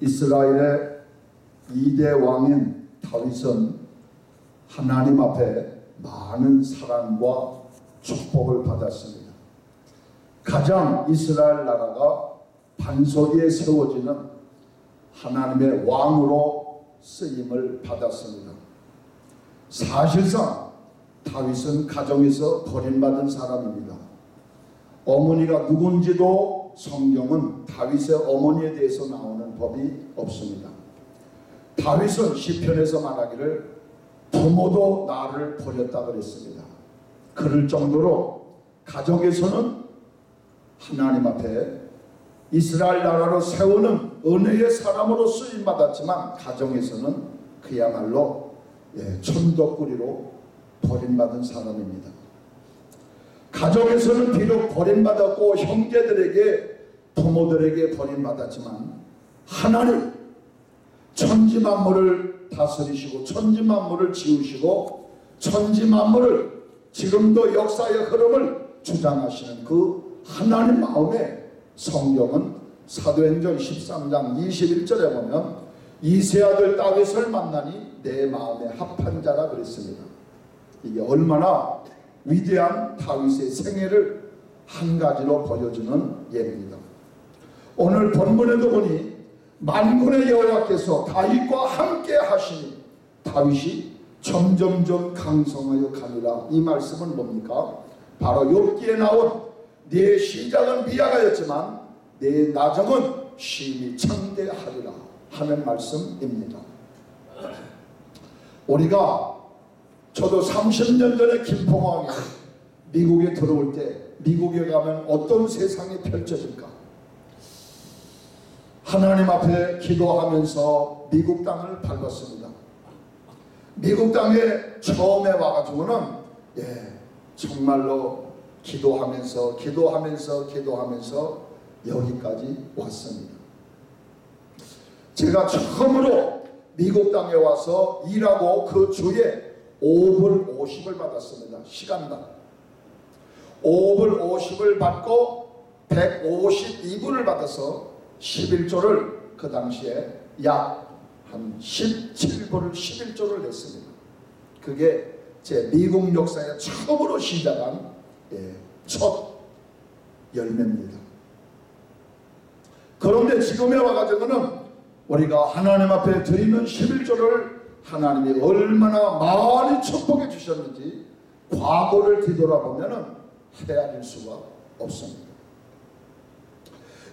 이스라엘의 2대 왕인 다윗은 하나님 앞에 많은 사랑과 축복을 받았습니다. 가장 이스라엘 나라가 반석에 세워지는 하나님의 왕으로 쓰임을 받았습니다. 사실상 다윗은 가정에서 버림받은 사람입니다. 어머니가 누군지도 성경은 다윗의 어머니에 대해서 나오는 법이 없습니다. 다윗은 시편에서 말하기를 부모도 나를 버렸다 그랬습니다. 그럴 정도로 가정에서는 하나님 앞에 이스라엘 나라로 세우는 은혜의 사람으로 쓰임 받았지만 가정에서는 그야말로 예, 천덕꾸리로 버림받은 사람입니다. 가정에서는 비록 버림받았고 형제들에게 부모들에게 버림받았지만 하나님 천지 만물을 다스리시고 천지 만물을 지으시고 천지 만물을 지금도 역사의 흐름을 주장하시는 그 하나님 마음에 성경은 사도행전 13장 21절에 보면 이세 아들 다윗을 만나니 내 마음에 합한 자라 그랬습니다. 이게 얼마나 위대한 다윗의 생애를 한 가지로 보여주는 예입니다. 오늘 본문에도 보니 만군의 여호와께서 다윗과 함께 하시니 다윗이 점점점 강성하여 가니라 이 말씀은 뭡니까? 바로 욥기에 나온 내 시작은 미약하였지만 내 나정은 심히 창대하리라 하는 말씀입니다. 우리가 저도 30년 전에 김포공항에 미국에 들어올 때 미국에 가면 어떤 세상이 펼쳐질까? 하나님 앞에 기도하면서 미국 땅을 밟았습니다. 미국 땅에 처음에 와가지고는 예, 정말로 기도하면서 기도하면서 기도하면서 여기까지 왔습니다. 제가 처음으로 미국 땅에 와서 일하고 그 주에 5불 50을 받았습니다. 시간당. 5불 50을 받고 152불을 받아서 11조를 그 당시에 약 한 17불을 11조를 냈습니다. 그게 제 미국 역사에 처음으로 시작한 예, 첫 열매입니다. 그런데 지금에 와가지고는 우리가 하나님 앞에 드리는 11조를 하나님이 얼마나 많이 축복해 주셨는지 과거를 뒤돌아보면 헤아릴 수가 없습니다.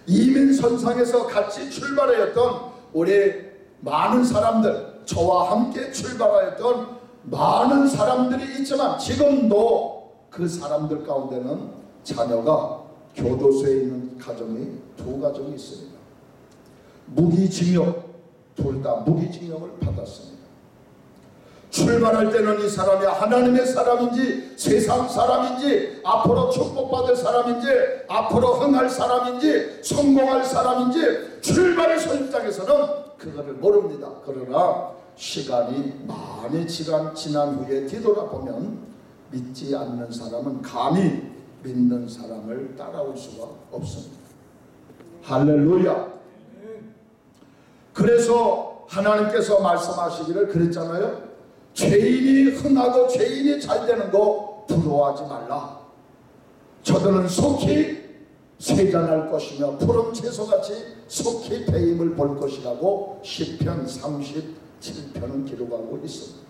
이민 선상에서 같이 출발하였던 우리 많은 사람들, 저와 함께 출발하였던 많은 사람들이 있지만 지금도 그 사람들 가운데는 자녀가 교도소에 있는 가정이 두 가정이 있습니다. 무기징역, 둘 다 무기징역을 받았습니다. 출발할 때는 이 사람이 하나님의 사람인지 세상 사람인지 앞으로 축복받을 사람인지 앞으로 흥할 사람인지 성공할 사람인지 출발의 선입장에서는 그거를 모릅니다. 그러나 시간이 많이 지난, 지난 후에 뒤돌아보면 믿지 않는 사람은 감히 믿는 사람을 따라올 수가 없습니다. 할렐루야. 그래서 하나님께서 말씀하시기를 그랬잖아요. 죄인이 흥하고 죄인이 잘 되는 거 부러워하지 말라. 저들은 속히 세잔할 것이며 푸른 채소같이 속히 배임을 볼 것이라고 시편 37편은 기록하고 있습니다.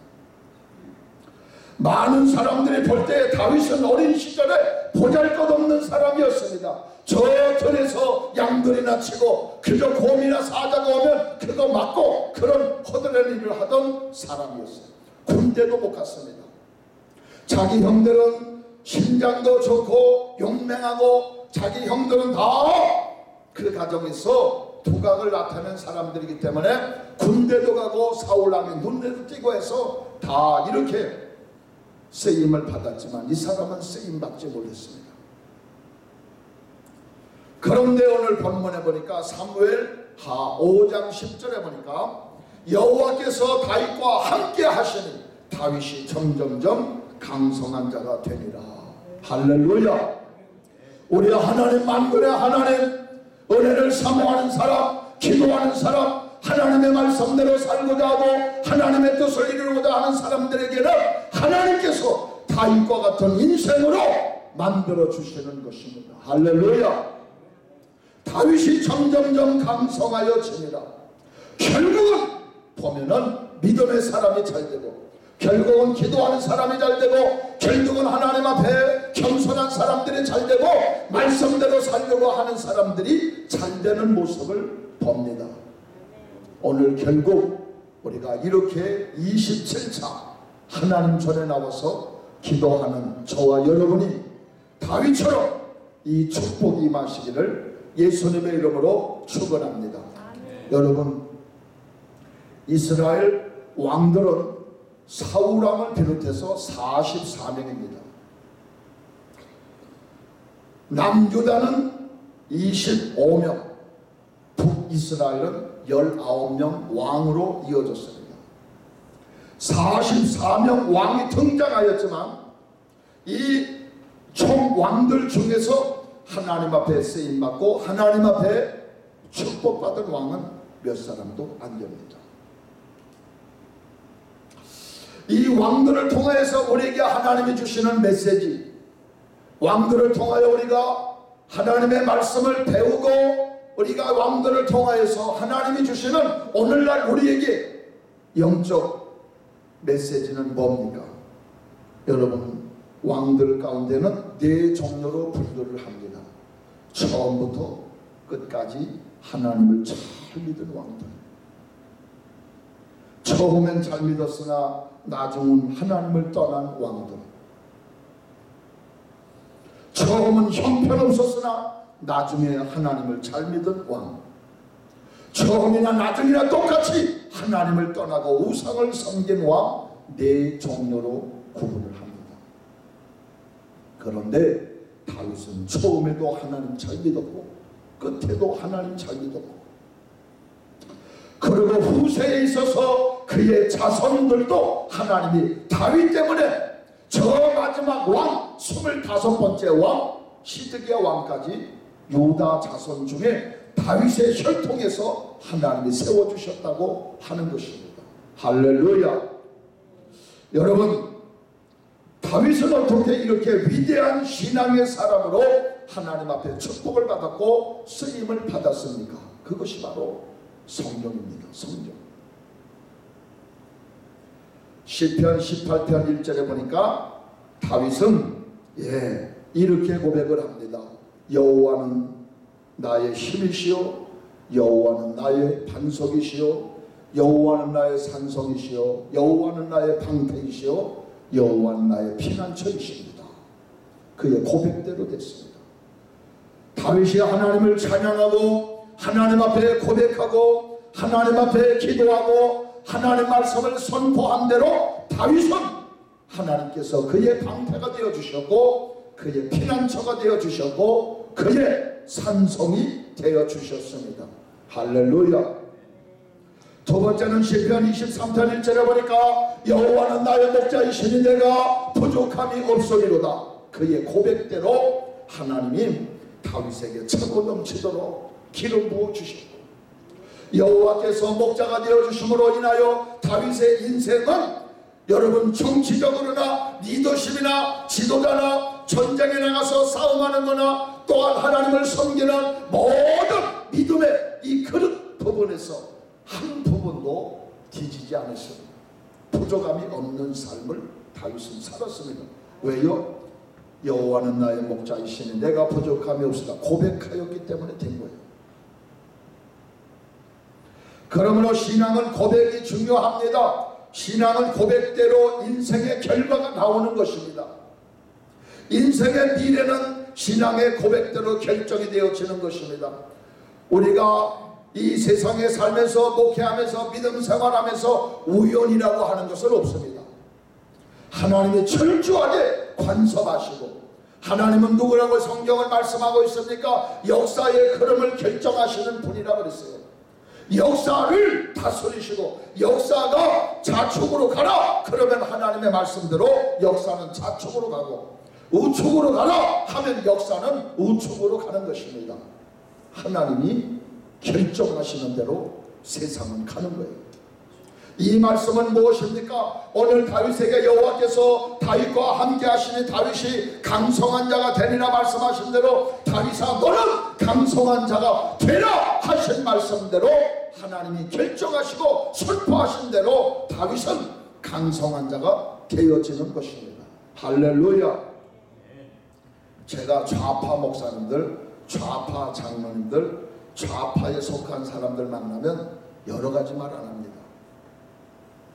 많은 사람들이 볼 때 다윗은 어린 시절에 보잘것없는 사람이었습니다. 저 들에서 양들이나 치고 그저 곰이나 사자가 오면 그거 맞고 그런 허드렛 일을 하던 사람이었어요. 군대도 못 갔습니다. 자기 형들은 심장도 좋고 용맹하고 자기 형들은 다 그 가정에서 두각을 나타낸 사람들이기 때문에 군대도 가고 사울왕의 눈에도 띄고 해서 다 이렇게 쓰임을 받았지만 이 사람은 쓰임 받지 못했습니다. 그런데 오늘 본문에 보니까 사무엘 하 5장 10절에 보니까 여호와께서 다윗과 함께 하시니 다윗이 점점점 강성한 자가 되니라. 할렐루야. 우리 하나님 만군의 하나님 은혜를 사모하는 사람, 기도하는 사람, 하나님의 말씀대로 살고자 하고 하나님의 뜻을 이루고자 하는 사람들에게는 하나님께서 다윗과 같은 인생으로 만들어 주시는 것입니다. 할렐루야. 다윗이 점점점 강성하여집니다. 결국은 보면은 믿음의 사람이 잘 되고 결국은 기도하는 사람이 잘 되고 결국은 하나님 앞에 겸손한 사람들이 잘 되고 말씀대로 살려고 하는 사람들이 잘 되는 모습을 봅니다. 오늘 결국 우리가 이렇게 27차 하나님 전에 나와서 기도하는 저와 여러분이 다윗처럼 이 축복이 임하시기를 예수님의 이름으로 축원합니다. 여러분 이스라엘 왕들은 사울왕을 비롯해서 44명입니다. 남유다는 25명, 북이스라엘은 19명 왕으로 이어졌습니다. 44명 왕이 등장하였지만 이 총 왕들 중에서 하나님 앞에 쓰임 받고 하나님 앞에 축복받은 왕은 몇 사람도 안 됩니다. 이 왕들을 통하여서 우리에게 하나님이 주시는 메시지, 왕들을 통하여 우리가 하나님의 말씀을 배우고 우리가 왕들을 통하여서 하나님이 주시는 오늘날 우리에게 영적 메시지는 뭡니까? 여러분 왕들 가운데는 네 종류로 분류를 합니다. 처음부터 끝까지 하나님을 잘 믿은 왕들. 처음엔 잘 믿었으나 나중은 하나님을 떠난 왕들. 처음은 형편없었으나 나중에 하나님을 잘 믿은 왕. 처음이나 나중이나 똑같이 하나님을 떠나고 우상을 섬긴 왕 네 종류로 구분을 합니다. 그런데 다윗은 처음에도 하나님 잘 믿었고 끝에도 하나님 잘 믿었고 그리고 후세에 있어서 그의 자손들도 하나님이 다윗 때문에 저 마지막 왕 25번째 왕 시드기야 왕까지 유다 자손 중에 다윗의 혈통에서 하나님이 세워주셨다고 하는 것입니다. 할렐루야. 여러분 다윗은 어떻게 이렇게 위대한 신앙의 사람으로 하나님 앞에 축복을 받았고 쓰임을 받았습니까? 그것이 바로 성령입니다. 성령. 시편 18편 1절에 보니까 다윗은 예 이렇게 고백을 합니다. 여호와는 나의 힘이시요 여호와는 나의 반석이시요 여호와는 나의 산성이시요 여호와는 나의 방패이시요 여호와는 나의 피난처이십니다. 그의 고백대로 됐습니다. 다윗이 하나님을 찬양하고 하나님 앞에 고백하고 하나님 앞에 기도하고 하나님 말씀을 선포한 대로 다윗은 하나님께서 그의 방패가 되어 주셨고 그의 피난처가 되어 주셨고 그의 산성이 되어 주셨습니다. 할렐루야. 두 번째는 시편 23편 1절에 보니까 여호와는 나의 목자이시니 내가 부족함이 없으리로다. 그의 고백대로 하나님이 다윗에게 차고 넘치도록 기름 부어 주시고 여호와께서 목자가 되어 주심으로 인하여 다윗의 인생은 여러분 정치적으로나 리더십이나 지도자나 전쟁에 나가서 싸움하는 거나 또한 하나님을 섬기는 모든 믿음의 이 그릇 부분에서 한 부분도 뒤지지 않았습니다. 부족함이 없는 삶을 다윗은 살았습니다. 왜요? 여호와는 나의 목자이시니 내가 부족함이 없으다 고백하였기 때문에 된 거예요. 그러므로 신앙은 고백이 중요합니다. 신앙은 고백대로 인생의 결과가 나오는 것입니다. 인생의 미래는 신앙의 고백대로 결정이 되어지는 것입니다. 우리가 이 세상에 살면서 목회하면서 믿음 생활하면서 우연이라고 하는 것은 없습니다. 하나님이 철저하게 관섭하시고 하나님은 누구라고 성경을 말씀하고 있습니까? 역사의 흐름을 결정하시는 분이라 그랬어요. 역사를 다스리시고 역사가 좌측으로 가라 그러면 하나님의 말씀대로 역사는 좌측으로 가고 우측으로 가라 하면 역사는 우측으로 가는 것입니다. 하나님이 결정하시는 대로 세상은 가는 거예요. 이 말씀은 무엇입니까? 오늘 다윗에게 여호와께서 다윗과 함께 하시니 다윗이 강성한 자가 되리라 말씀하신 대로 다윗아 너는 강성한 자가 되라 하신 말씀대로 하나님이 결정하시고 선포하신 대로 다윗은 강성한 자가 되어지는 것입니다. 할렐루야. 제가 좌파 목사님들, 좌파 장로님들, 좌파에 속한 사람들 만나면 여러 가지 말 안 합니다.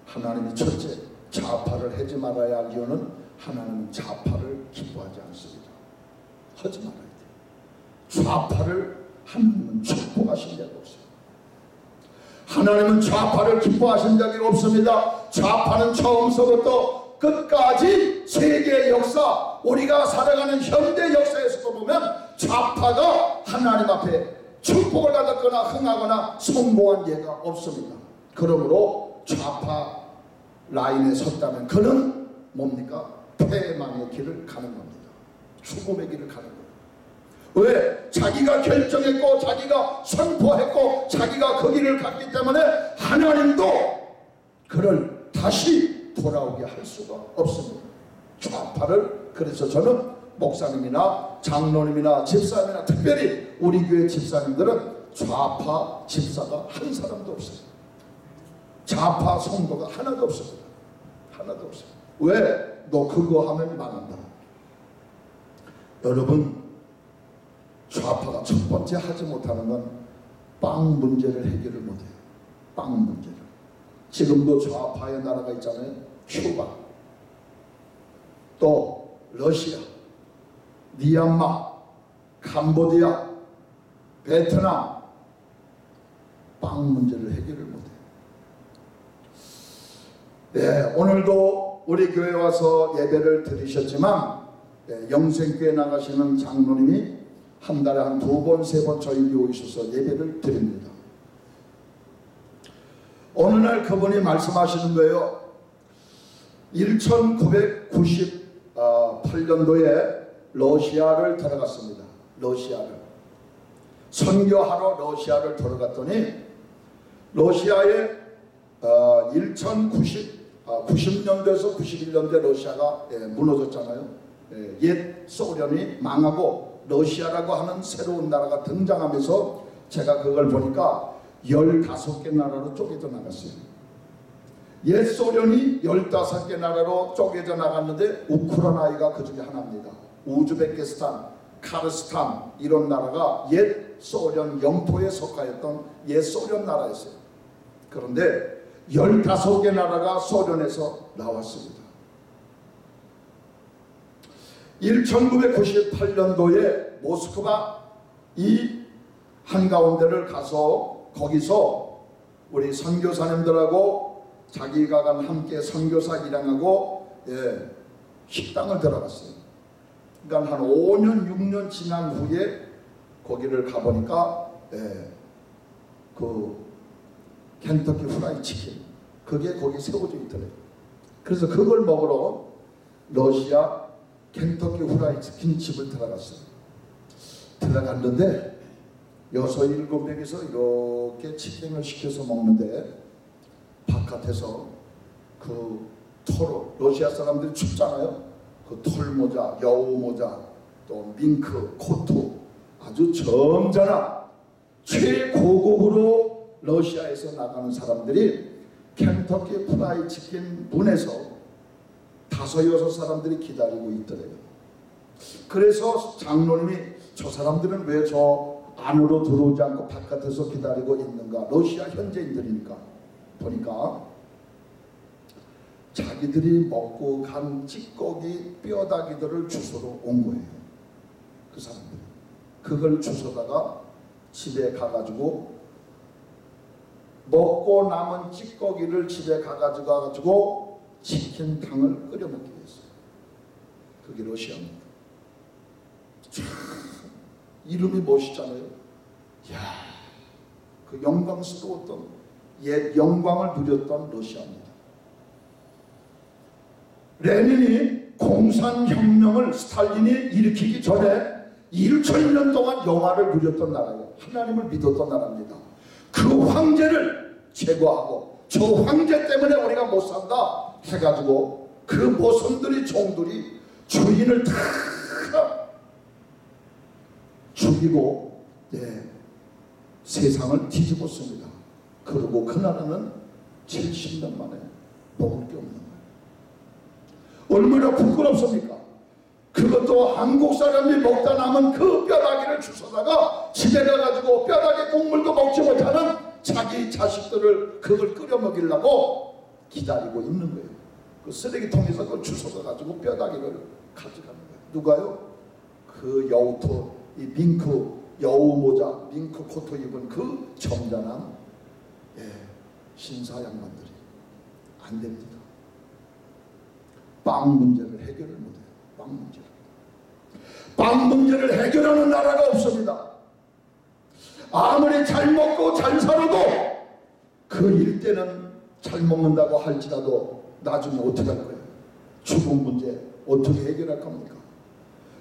하나님이 첫째 좌파를 하지 말아야 할 이유는 하나님은 좌파를 기뻐하지 않습니다. 하지 말아야 돼요. 좌파를 하나님은 축복하신 적이 없어요. 하나님은 좌파를 기뻐하신 적이 없습니다. 좌파는 처음서부터 끝까지 세계 역사, 우리가 살아가는 현대 역사에서도 보면 좌파가 하나님 앞에 축복을 받았거나 흥하거나 성공한 예가 없습니다. 그러므로 좌파 라인에 섰다면 그는 뭡니까? 패망의 길을 가는 겁니다. 죽음의 길을 가는 거예요. 왜? 자기가 결정했고 자기가 선포했고 자기가 그 길을 갔기 때문에 하나님도 그를 다시 돌아오게 할 수가 없습니다. 좌파를 그래서 저는 목사님이나 장로님이나 집사님이나 특별히 우리 교회 집사님들은 좌파 집사가 한 사람도 없어요. 좌파 성도가 하나도 없습니다. 하나도 없어요. 왜? 너 그거 하면 망한다. 여러분 좌파가 첫 번째 하지 못하는 건 빵 문제를 해결을 못해요. 빵 문제를. 지금도 좌파의 나라가 있잖아요. 큐바, 또 러시아, 미얀마, 캄보디아, 베트남 빵 문제를 해결을 못해요. 네, 오늘도 우리 교회 와서 예배를 드리셨지만 네, 영생교회 나가시는 장로님이 한 달에 한 두 번, 세 번 저희 교회 오셔서 예배를 드립니다. 어느 날 그분이 말씀하시는 거예요. 1998년도에 러시아를 들어갔습니다. 러시아를. 선교하러 러시아를 들어갔더니 러시아에 어, 1090 아, 90년대에서 91년대 러시아가 예, 무너졌잖아요. 예, 옛 소련이 망하고 러시아라고 하는 새로운 나라가 등장하면서 제가 그걸 보니까 15개 나라로 쪼개져 나갔어요. 옛 소련이 15개 나라로 쪼개져 나갔는데 우크라이나가 그 중에 하나입니다. 우즈베키스탄, 카르스탄 이런 나라가 옛 소련 영토에 속하였던 옛 소련 나라였어요. 그런데 15개 나라가 소련에서 나왔습니다. 1998년도에 모스크바 이 한가운데를 가서 거기서 우리 선교사님들하고 자기가 간 함께 선교사 일행하고 예, 식당을 들어갔어요. 그러니까 한 5년 6년 지난 후에 거기를 가보니까 예, 그 켄터키 후라이 치킨 그게 거기 세워져 있더래요. 그래서 그걸 먹으러 러시아 켄터키 후라이 치킨 집을 들어갔어요. 들어갔는데 여섯 일곱 명이서 이렇게 치킨을 시켜서 먹는데 바깥에서 그 털, 러시아 사람들이 춥잖아요. 그 털모자, 여우모자, 또 밍크, 코트 아주 점잖아 최고급으로 러시아에서 나가는 사람들이 켄터키 프라이 치킨 문에서 다섯 여섯 사람들이 기다리고 있더래요. 그래서 장로님이 저 사람들은 왜 저 안으로 들어오지 않고 바깥에서 기다리고 있는가? 러시아 현지인들이니까 보니까 자기들이 먹고 간 찌꺼기 뼈다귀들을 주소로 온 거예요. 그 사람들이. 그걸 주워다가 집에 가가지고 먹고 남은 찌꺼기를 집에 가가지고 가지고 치킨탕을 끓여 먹기 위해서. 그게 러시아입니다. 참 이름이 멋있잖아요. 야, 그 영광스러웠던 옛 영광을 누렸던 러시아입니다. 레닌이 공산혁명을 스탈린이 일으키기 전에 1천년 동안 영화를 누렸던 나라예요. 하나님을 믿었던 나라입니다. 그 황제를 제거하고 저 황제 때문에 우리가 못 산다 해가지고 그 모성들이 종들이 주인을 다 죽이고 예, 세상을 뒤집었습니다. 그리고 그 나라는 70년 만에 먹을 게 없는 거예요. 얼마나 부끄럽습니까? 그것도 한국 사람이 먹다 남은 그 뼈다귀를 주워다가 집에 가가지고 뼈다귀 국물도 먹지 못하는 자기 자식들을 그걸 끓여 먹이려고 기다리고 있는 거예요. 그 쓰레기통에서 그걸 주워서 가지고 뼈다귀를 가져가는 거예요. 누가요? 그 여우토, 이 밍크 여우 모자, 밍크 코트 입은 그 점잖은 예, 신사 양반들이 안 됩니다. 빵 문제를 해결을 못해요. 빵 문제를. 빵 문제를 해결하는 나라가 없습니다. 아무리 잘 먹고 잘 살아도 그 일대는 잘 먹는다고 할지라도 나중에 어떻게 할 거예요? 죽음 문제 어떻게 해결할 겁니까?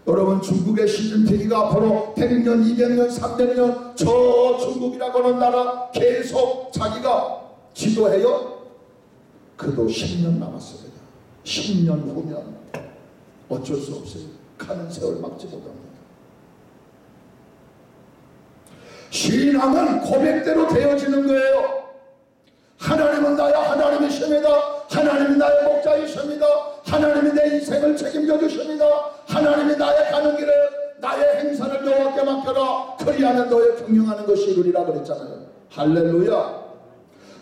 여러분 중국의 시진핑이가 앞으로 100년, 200년, 300년 저 중국이라고 하는 나라 계속 자기가 지도해요? 그도 10년 남았습니다. 10년 후면 어쩔 수 없어요. 가는 세월 막지 못합니다. 신앙은 고백대로 되어지는 거예요. 하나님은 나야 하나님이 십니다. 하나님이 나의 목자이십니다. 하나님이 내 인생을 책임져 주십니다. 하나님이 나의 가는 길에 나의 행사를 여호와께 맡겨라. 그리하면 너의 경영하는 것이 이루리라 그랬잖아요. 할렐루야.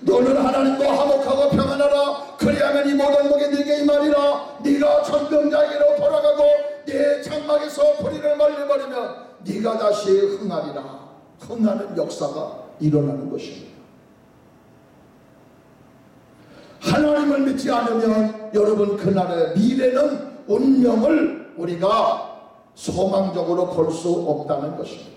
너는 하나님과 화목하고 평안하라. 그리하면 이 모든 복이 네게 임하리라. 네가 전병자에게로 돌아가고 네 장막에서 뿌리를 말려버리면 네가 다시 흥하리라. 흥하는 역사가 일어나는 것입니다. 하나님을 믿지 않으면 여러분 그날의 미래는 운명을 우리가 소망적으로 볼 수 없다는 것입니다.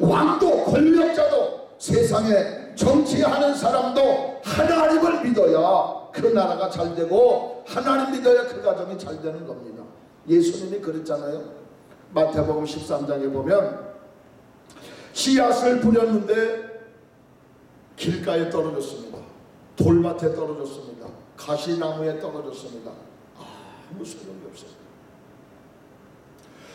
왕도 권력자도 세상에 정치하는 사람도 하나님을 믿어야 그 나라가 잘 되고 하나님 믿어야 그 가정이 잘 되는 겁니다. 예수님이 그랬잖아요. 마태복음 13장에 보면 씨앗을 뿌렸는데 길가에 떨어졌습니다. 돌밭에 떨어졌습니다. 가시나무에 떨어졌습니다. 아무 소용이 없어요.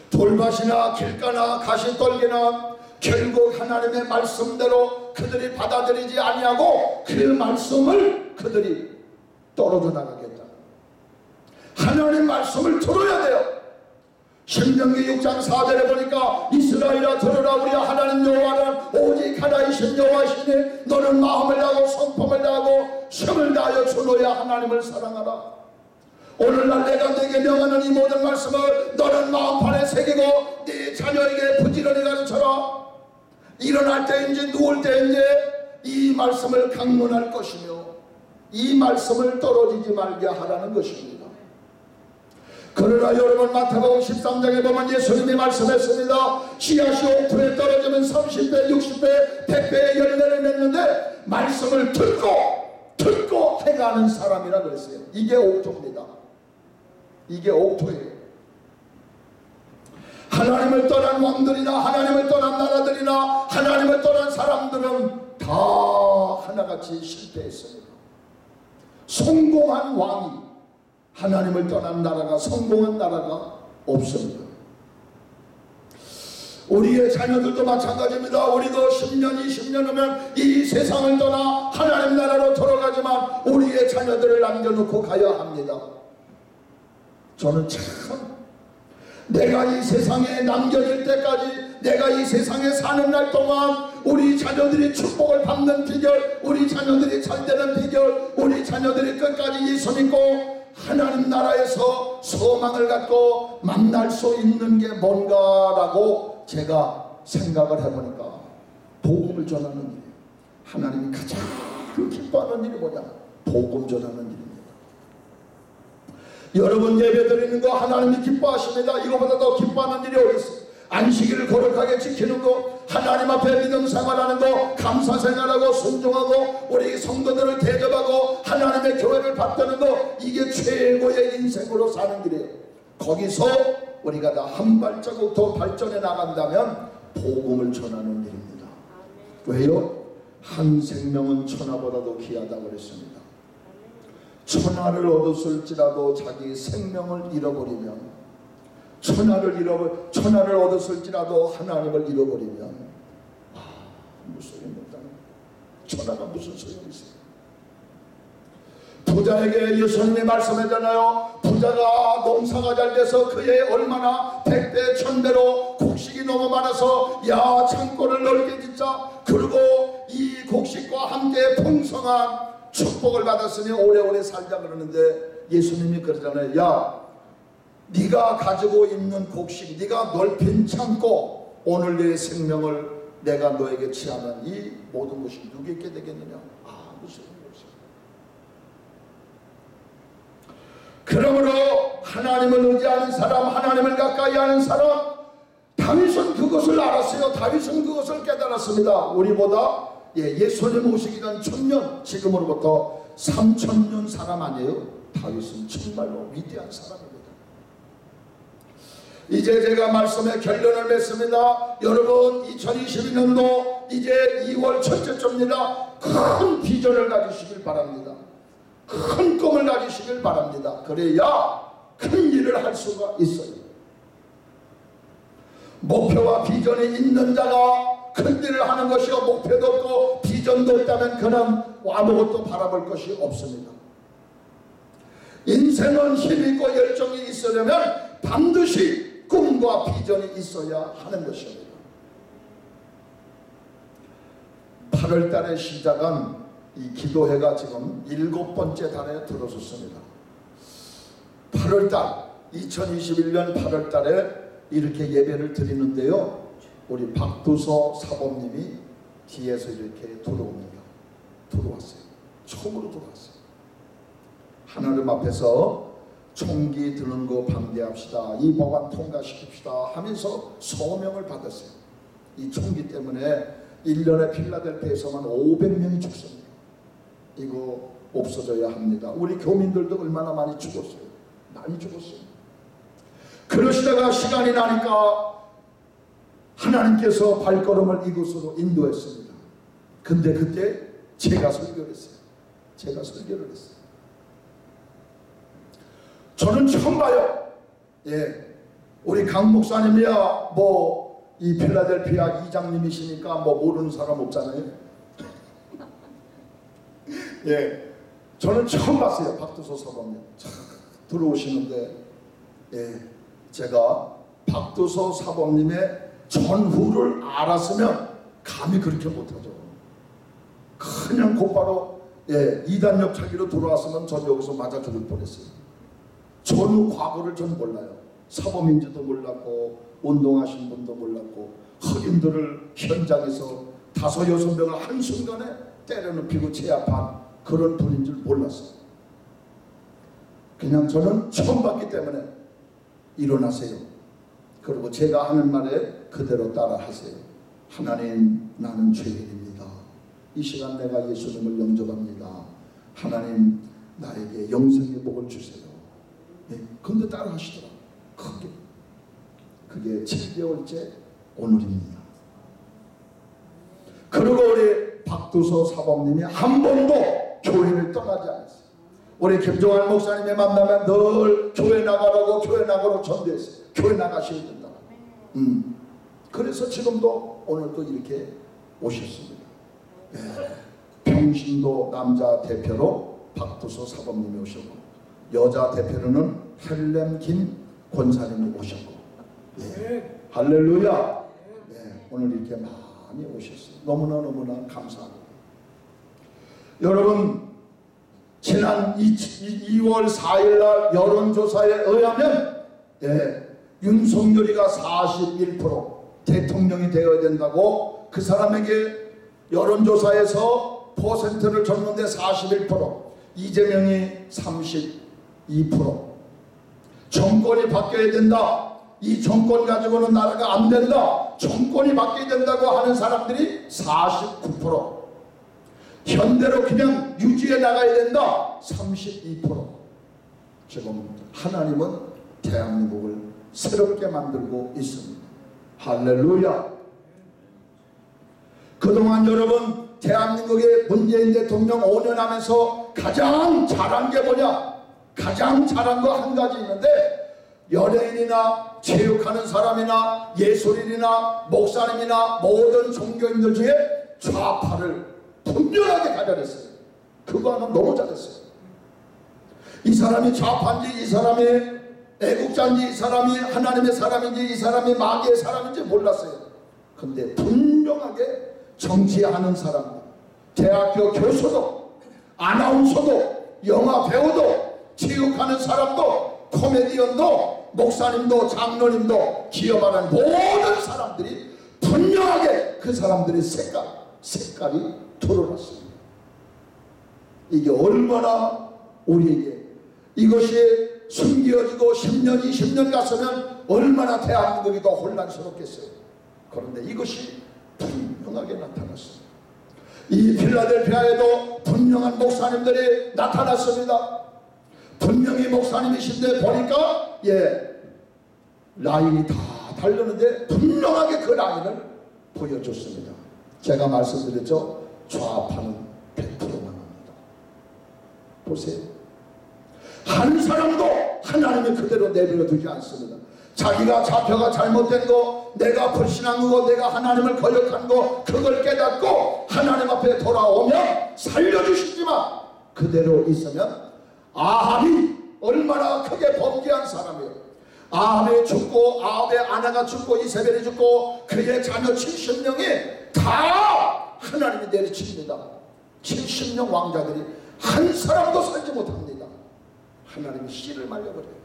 돌밭이나 길가나 가시떨기나 결국 하나님의 말씀대로 그들이 받아들이지 아니하고 그 말씀을 그들이 떨어져 나가겠다. 하나님 말씀을 들어야 돼요. 신명기 6장 4절에 보니까 이스라엘아 들으라. 우리 하나님 여호와는 오직 하나이신 여호와시니 너는 마음을 다하고 성품을 다하고 힘을 다하여 주 너의 하나님을 사랑하라. 오늘날 내가 네게 명하는 이 모든 말씀을 너는 마음판에 새기고 네 자녀에게 부지런히 가르쳐라. 일어날 때인지 누울 때인지 이 말씀을 강론할 것이며 이 말씀을 떨어지지 말게 하라는 것입니다 그러나 여러분 마태복음 13장에 보면 예수님이 말씀했습니다. 씨앗이 옥토에 떨어지면 30배, 60배, 100배의 열매를 맺는데 말씀을 듣고 듣고 해가는 사람이라 그랬어요. 이게 옥토입니다. 이게 옥토예요. 하나님을 떠난 왕들이나 하나님을 떠난 나라들이나 하나님을 떠난 사람들은 다 하나같이 실패했습니다. 성공한 왕이 하나님을 떠난 나라가 성공한 나라가 없습니다. 우리의 자녀들도 마찬가지입니다. 우리도 10년, 20년 후면 이 세상을 떠나 하나님 나라로 돌아가지만 우리의 자녀들을 남겨놓고 가야 합니다. 저는 참 내가 이 세상에 남겨질 때까지 내가 이 세상에 사는 날 동안 우리 자녀들이 축복을 받는 비결, 우리 자녀들이 잘 되는 비결, 우리 자녀들이 끝까지 예수 믿고 하나님 나라에서 소망을 갖고 만날 수 있는 게 뭔가라고 제가 생각을 해보니까 복음을 전하는 일이에요. 하나님이 가장 기뻐하는 일이 뭐냐? 복음 전하는 일입니다. 여러분 예배 드리는 거 하나님이 기뻐하십니다. 이거보다 더 기뻐하는 일이 어디 있어요? 안식일을 거룩하게 지키는 거, 하나님 앞에 믿음 생활하는 거, 감사 생활하고 순종하고 우리 성도들을 대접하고 하나님의 교회를 받드는 거 이게 최고의 인생으로 사는 길이에요. 거기서 우리가 다 한 발자국 더 발전해 나간다면 복음을 전하는 일입니다. 왜요? 한 생명은 천하보다도 귀하다고 그랬습니다. 천하를 얻었을지라도 자기 생명을 잃어버리면 천하를 잃어버 천하를 얻었을지라도 하나님을 잃어버리면 아 무슨 소용이 없다는 천하가 무슨 소용이 있어요? 부자에게 예수님이 말씀하잖아요. 부자가 농사가 잘 돼서 그의 얼마나 백배 천배로 곡식이 너무 많아서 야 창고를 넓게 짓자. 그리고 이 곡식과 함께 풍성한 축복을 받았으니 오래오래 살자 그러는데 예수님이 그러잖아요. 야 네가 가지고 있는 곡식, 네가 넓힌 창고, 오늘 내 생명을 내가 너에게 취하면 이 모든 것이 누구에게 되겠느냐? 아, 무슨 없어요. 그러므로 하나님을 의지하는 사람, 하나님을 가까이 하는 사람, 다윗은 그것을 알았어요. 다윗은 그것을 깨달았습니다. 우리보다 예, 예수님 오시기 전 천년, 지금으로부터 삼천년 사람 아니에요. 다윗은 정말로 위대한 사람입니다. 이제 제가 말씀의 결론을 맺습니다. 여러분 2022년도 이제 2월 첫째 주입니다. 큰 비전을 가지시길 바랍니다. 큰 꿈을 가지시길 바랍니다. 그래야 큰 일을 할 수가 있어요. 목표와 비전이 있는 자가 큰 일을 하는 것이요 목표도 없고 비전도 없다면 그는 아무것도 바라볼 것이 없습니다. 인생은 힘 있고 열정이 있으려면 반드시 꿈과 비전이 있어야 하는 것입니다. 8월 달에 시작한 이 기도회가 지금 일곱 번째 달에 들어섰습니다. 8월 달, 2021년 8월 달에 이렇게 예배를 드리는데요. 우리 박두서 사범님이 뒤에서 이렇게 들어옵니다. 들어왔어요. 처음으로 들어왔어요. 하나님 앞에서 총기 드는 거 방대합시다. 이 법안 통과시킵시다 하면서 소명을 받았어요. 이 총기 때문에 1년에 필라델피아에서만 500명이 죽습니다. 이거 없어져야 합니다. 우리 교민들도 얼마나 많이 죽었어요. 많이 죽었어요. 그러시다가 시간이 나니까 하나님께서 발걸음을 이곳으로 인도했습니다. 근데 그때 제가 설교를 했어요. 제가 설교를 했어요. 저는 처음 봐요. 예. 우리 강 목사님이야 뭐 이 필라델피아 이장님이시니까 뭐 모르는 사람 없잖아요. 예. 저는 처음 봤어요. 박두소 사범님. 들어오시는데 예. 제가 박두소 사범님의 전후를 알았으면 감히 그렇게 못하죠. 그냥 곧바로 예, 이단역 차기로 돌아왔으면 전 여기서 맞아 죽을 뻔했어요. 전후 과거를 전 몰라요. 사범인지도 몰랐고 운동하신 분도 몰랐고 흑인들을 현장에서 다섯 여섯 명을 한순간에 때려눕히고 제압한 그런 분인 줄 몰랐어요. 그냥 저는 처음 봤기 때문에 일어나세요. 그리고 제가 하는 말에 그대로 따라 하세요. 하나님 나는 죄인입니다. 이 시간 내가 예수님을 영접합니다. 하나님 나에게 영생의 복을 주세요. 예, 근데 따라 하시더라. 크게. 그게 7개월째 오늘입니다. 그리고 우리 박두서 사범님이 한 번도 교회를 떠나지 않았어요. 우리 김종환 목사님의 만나면 늘 교회 나가라고 교회 나가라고 전도했어요. 교회 나가셔야 된다. 음. 그래서 지금도 오늘도 이렇게 오셨습니다. 예. 평신도 남자 대표로 박두서 사범님이 오셨고 여자 대표로는 헬렘 김 권사님이 오셨고 예. 할렐루야 예. 오늘 이렇게 많이 오셨어요. 너무나 너무나 감사합니다. 여러분 지난 2월 4일 날 여론조사에 의하면 예, 윤석열이가 41% 대통령이 되어야 된다고 그 사람에게 여론조사에서 퍼센트를 줬는데 41% 이재명이 32% 정권이 바뀌어야 된다. 이 정권 가지고는 나라가 안 된다. 정권이 바뀌어야 된다고 하는 사람들이 49% 현대로 그냥 유지해 나가야 된다. 32% 지금 하나님은 대한민국을 새롭게 만들고 있습니다. 할렐루야. 그동안 여러분 대한민국의 문재인 대통령 5년 하면서 가장 잘한 게 뭐냐? 가장 잘한 거 한 가지 있는데 연예인이나 체육하는 사람이나 예술인이나 목사님이나 모든 종교인들 중에 좌파를 분명하게 가려냈어요. 그거 하나 너무 잘했어요. 이 사람이 좌파인지 이 사람이 애국자인지 이 사람이 하나님의 사람인지 이 사람이 마귀의 사람인지 몰랐어요. 근데 분명하게 정치하는 사람, 대학교 교수도, 아나운서도, 영화 배우도, 체육하는 사람도, 코미디언도, 목사님도, 장로님도, 기업하는 모든 사람들이 분명하게 그 사람들의 색깔, 색깔이 드러났습니다. 이게 얼마나 우리에게 이것이 숨겨지고 10년, 20년 갔으면 얼마나 대한민국이 더 혼란스럽겠어요. 그런데 이것이 분명하게 나타났습니다. 이 필라델피아에도 분명한 목사님들이 나타났습니다. 분명히 목사님이신데 보니까 예 라인이 다 다르는데 분명하게 그 라인을 보여줬습니다. 제가 말씀드렸죠. 좌파는 100%만 합니다. 보세요. 한 사람도 하나님이 그대로 내버려 두지 않습니다. 자기가 자표가 잘못된 거, 내가 불신한 거, 내가 하나님을 거역한 거, 그걸 깨닫고 하나님 앞에 돌아오면 살려주시지만 그대로 있으면 아합이 얼마나 크게 범죄한 사람이에요. 아합이 죽고 아합의 아내가 죽고 이세벨이 죽고 그의 자녀 70명이 다 하나님이 내리칩니다. 70명 왕자들이 한 사람도 살지 못합니다. 하나님이 씨를 말려버려요.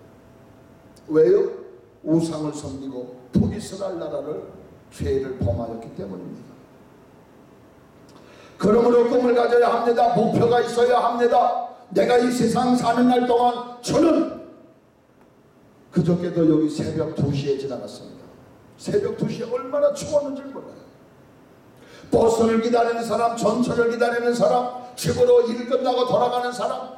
왜요? 우상을 섬기고 북이스라엘 나라를 죄를 범하였기 때문입니다. 그러므로 꿈을 가져야 합니다. 목표가 있어야 합니다. 내가 이 세상 사는 날 동안 저는 그저께도 여기 새벽 2시에 지나갔습니다. 새벽 2시에 얼마나 추웠는지 몰라요. 버스를 기다리는 사람, 전철을 기다리는 사람, 집으로 일 끝나고 돌아가는 사람.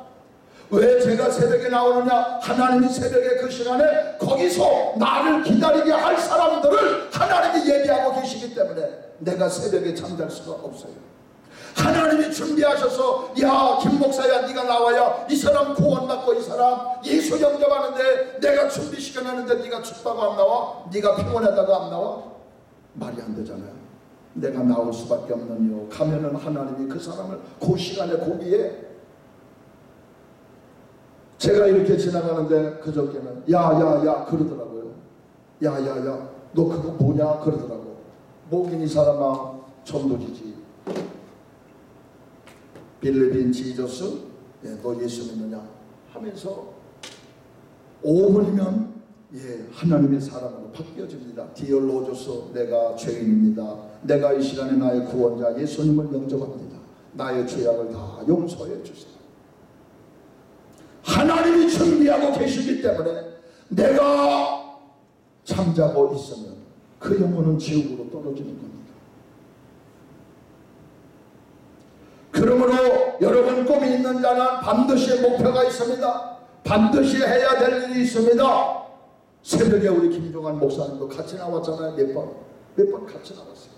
왜 제가 새벽에 나오느냐? 하나님이 새벽에 그 시간에 거기서 나를 기다리게 할 사람들을 하나님이 예비하고 계시기 때문에 내가 새벽에 잠잘 수가 없어요. 하나님이 준비하셔서 야 김 목사야 네가 나와야 이 사람 구원받고 이 사람 예수 영접하는데 내가 준비시켜놨는데 네가 춥다고 안 나와? 네가 피곤하다고 안 나와? 말이 안 되잖아요. 내가 나올 수밖에 없는 이유 가면은 하나님이 그 사람을 그 시간에 거기에 제가 이렇게 지나가는데 그저께는 야야야 그러더라고요. 야야야 너 그거 뭐냐 그러더라고. 뭐긴 이 사람아 전도지지. 빌리빈 지저스 예, 너 예수 믿느냐 하면서 5분이면 예, 하나님의 사람으로 바뀌어집니다. 디얼로조스 내가 죄인입니다. 내가 이 시간에 나의 구원자 예수님을 영접합니다. 나의 죄악을 다 용서해 주세요. 하나님이 준비하고 계시기 때문에 내가 잠자고 있으면 그 영혼은 지옥으로 떨어지는 겁니다. 그러므로 여러분 꿈이 있는 자는 반드시 목표가 있습니다. 반드시 해야 될 일이 있습니다. 새벽에 우리 김종환 목사님도 같이 나왔잖아요. 몇 번? 몇 번 같이 나왔어요.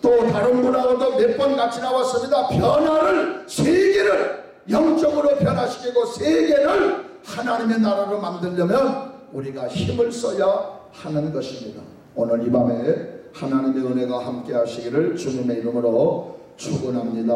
또 다른 분하고도 몇 번 같이 나왔습니다. 변화를, 세계를 영적으로 변화시키고 세계를 하나님의 나라로 만들려면 우리가 힘을 써야 하는 것입니다. 오늘 이 밤에 하나님의 은혜가 함께 하시기를 주님의 이름으로 축원합니다.